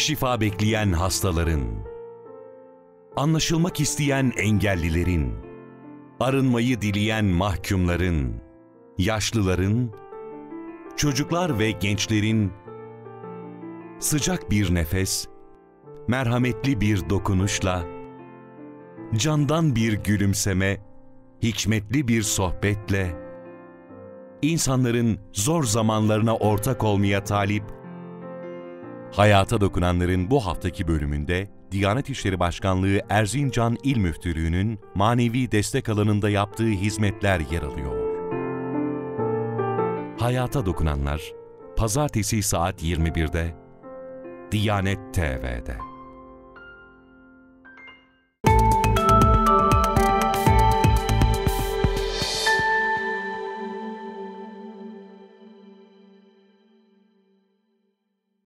şifa bekleyen hastaların, anlaşılmak isteyen engellilerin, arınmayı dileyen mahkumların, yaşlıların, çocuklar ve gençlerin. Sıcak bir nefes, merhametli bir dokunuşla, candan bir gülümseme, hikmetli bir sohbetle, insanların zor zamanlarına ortak olmaya talip, hayata dokunanların bu haftaki bölümünde Diyanet İşleri Başkanlığı Erzincan İl Müftülüğü'nün manevi destek alanında yaptığı hizmetler yer alıyor. Hayata dokunanlar, Pazartesi saat 21'de Diyanet TV'de.